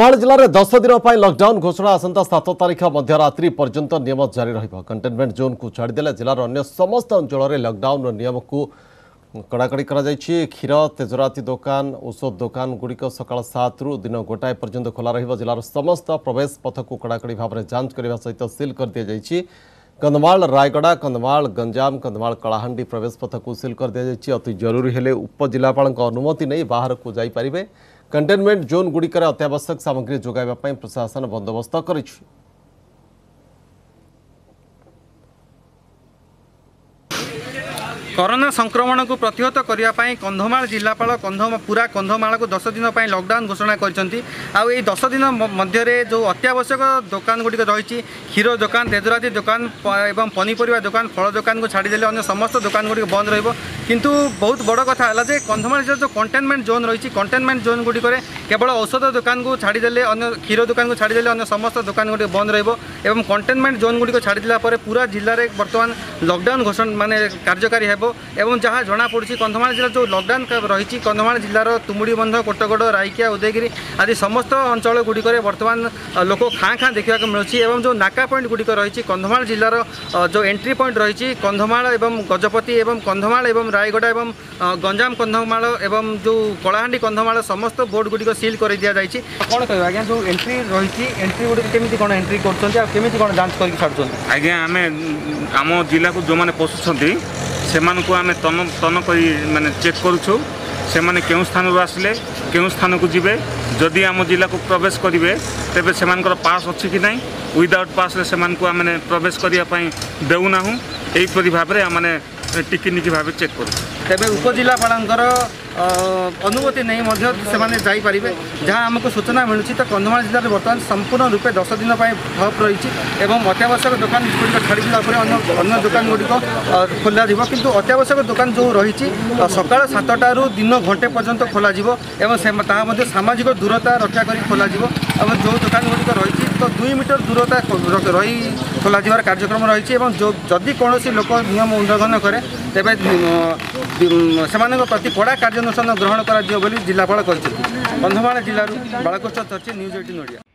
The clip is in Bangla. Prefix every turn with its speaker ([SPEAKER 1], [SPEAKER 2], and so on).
[SPEAKER 1] କନ୍ଧମାଳ ଜିଲ୍ଲାରେ ଦଶ ଦିନ ପାଇଁ ଲକଡାଉନ ଘୋଷଣା ଆସନ୍ତା ସାତ ତାରିଖ ମଧ୍ୟରାତ୍ରି ପର୍ଯ୍ୟନ୍ତ ନିୟମ ଜାରି ରହିବ କଣ୍ଟେନମେଣ୍ଟ ଜୋନ୍କୁ ଛାଡ଼ିଦେଲେ ଜିଲ୍ଲାର ଅନ୍ୟ ସମସ୍ତ ଅଞ୍ଚଳରେ ଲକଡାଉନର ନିୟମକୁ କଡ଼ାକଡ଼ି କରାଯାଇଛି କ୍ଷୀର ତେଜରାତି ଦୋକାନ ଔଷଧ ଦୋକାନଗୁଡ଼ିକ ସକାଳ ସାତରୁ ଦିନ ଗୋଟାଏ ପର୍ଯ୍ୟନ୍ତ ଖୋଲା ରହିବ ଜିଲ୍ଲାର ସମସ୍ତ ପ୍ରବେଶ ପଥକୁ କଡ଼ାକଡ଼ି ଭାବରେ ଯାଞ୍ଚ କରିବା ସହିତ ସିଲ୍ କରିଦିଆଯାଇଛି कंधमाल रायगड़ा कंधमाल गंजाम कंधमाल कलाहां प्रवेश पथ को सिल कर दि जाती अति जरूरी हेले उपजिलापा अनुमति नहीं बाहर को जापर କଣ୍ଟେନମେଣ୍ଟ ଜୋନ୍ଗୁଡ଼ିକରେ ଅତ୍ୟାବଶ୍ୟକ ସାମଗ୍ରୀ ଯୋଗାଇବା ପାଇଁ ପ୍ରଶାସନ ବନ୍ଦୋବସ୍ତ କରିଛି
[SPEAKER 2] କରୋନା ସଂକ୍ରମଣକୁ ପ୍ରତିହତ କରିବା ପାଇଁ କନ୍ଧମାଳ ଜିଲ୍ଲାପାଳ କନ୍ଧ ପୁରା କନ୍ଧମାଳକୁ ଦଶ ଦିନ ପାଇଁ ଲକଡାଉନ୍ ଘୋଷଣା କରିଛନ୍ତି ଆଉ ଏଇ ଦଶ ଦିନ ମଧ୍ୟରେ ଯେଉଁ ଅତ୍ୟାବଶ୍ୟକ ଦୋକାନଗୁଡ଼ିକ ରହିଛି କ୍ଷୀର ଦୋକାନ ତେଜରାତି ଦୋକାନ ଏବଂ ପନିପରିବା ଦୋକାନ ଫଳ ଦୋକାନକୁ ଛାଡ଼ିଦେଲେ ଅନ୍ୟ ସମସ୍ତ ଦୋକାନଗୁଡ଼ିକ ବନ୍ଦ ରହିବ কিন্তু বহুত বড় কথা হল যে কন্ধমাল জেলার যে কন্টেনমেন্ট জোন রয়েছে কন্টেনমেন্ট জোন গুড় কেবল ঔষধ দোকান ছাড়ি দেলে অন্য ক্ষীর দোকান ছাড়ি দেলে অন্য সমস্ত দোকান গুড় বন্ধ রহব এবং কন্টেনমেন্ট জোন গুড় ছাড়ি দেওয়া পরে পুরা জেলার বর্তমান লকডাউন ঘোষণা মানে কার্যকারী হব এবং যা জনা পড়ছে কন্ধমাল জেলার যে লকডাউন রয়েছে কন্ধমাল জেলার তুমুড়ি বন্ধ কোটগড় রাইকিয়া উদয়গি আদি সমস্ত অঞ্চল গুড়িকরে বর্তমান লোক খাঁ খাঁ দেখা মিলছে এবং যে নাকা পয়েন্ট গুড় রয়েছে কন্ধমাল জেলার যে এন্ট্রি পয়েন্ট রয়েছে কন্ধমাল এবং গজপতি এবং কন্ধমাল এবং রায় রায়গড়া এবং গঞ্জাম কন্ধমাল এবং যে কলাহাণ্ডি কন্ধমাল সমস্ত বোর্ডগুড়ি সিল করে দিয়া যাই কোণ কে আজ্ঞা যে এন্ট্রি রয়েছে এন্ট্রি গুড়ি কেমি কোণ এন্ট্রি করছেন আর কেমি কোণ যাঞ্চ করি ছাড়ছেন
[SPEAKER 3] আজ্ঞা আমি আম জেলা যে পশুছেন সেমানকু আমি তন তন করে মানে চেক করছু সেমানে কেউ স্থানর আসলে কেউ স্থানকু যাবে যদি আম জেলাকু প্রবেশ করবে তেবে সেমানকর পাস অছি কি নাই উইদাউট পাসরে সেমানকু আমি প্রবেশ করিয়া পাই দেউ নাহু এইপরি ভাবে মানে টিকিট নিচেভাবে চেক করুন
[SPEAKER 2] ତେବେ ଉପଜିଲ୍ଲାପାଳଙ୍କର ଅନୁମତି ନେଇ ମଧ୍ୟ ସେମାନେ ଯାଇପାରିବେ ଯାହା ଆମକୁ ସୂଚନା ମିଳୁଛି ତ କନ୍ଧମାଳ ଜିଲ୍ଲାରେ ବର୍ତ୍ତମାନ ସମ୍ପୂର୍ଣ୍ଣ ରୂପେ ଦଶ ଦିନ ପାଇଁ ଠପ୍ ରହିଛି ଏବଂ ଅତ୍ୟାବଶ୍ୟକ ଦୋକାନ ଗୁଡ଼ିକ ଛାଡ଼ିଦେଲା ପରେ ଅନ୍ୟ ଦୋକାନ ଗୁଡ଼ିକ ଖୋଲାଯିବ କିନ୍ତୁ ଅତ୍ୟାବଶ୍ୟକ ଦୋକାନ ଯେଉଁ ରହିଛି ସକାଳ ସାତଟାରୁ ଦିନ ଘଣ୍ଟେ ପର୍ଯ୍ୟନ୍ତ ଖୋଲାଯିବ ଏବଂ ତାହା ମଧ୍ୟ ସାମାଜିକ ଦୂରତା ରକ୍ଷା କରି ଖୋଲାଯିବ ଏବଂ ଯେଉଁ ଦୋକାନ ଗୁଡ଼ିକ ରହିଛି ତ ଦୁଇ ମିଟର ଦୂରତା ରହି ଖୋଲାଯିବାର କାର୍ଯ୍ୟକ୍ରମ ରହିଛି ଏବଂ ଯଦି କୌଣସି ଲୋକ ନିୟମ ଉଲ୍ଲଂଘନ କରେ ତେବେ प्रति कडा कार्नुष्ठान ग्रहण गरि जिल्लापा कन्धमाल जिल्लो बाकृष्ण थर्चे न्युज एटिन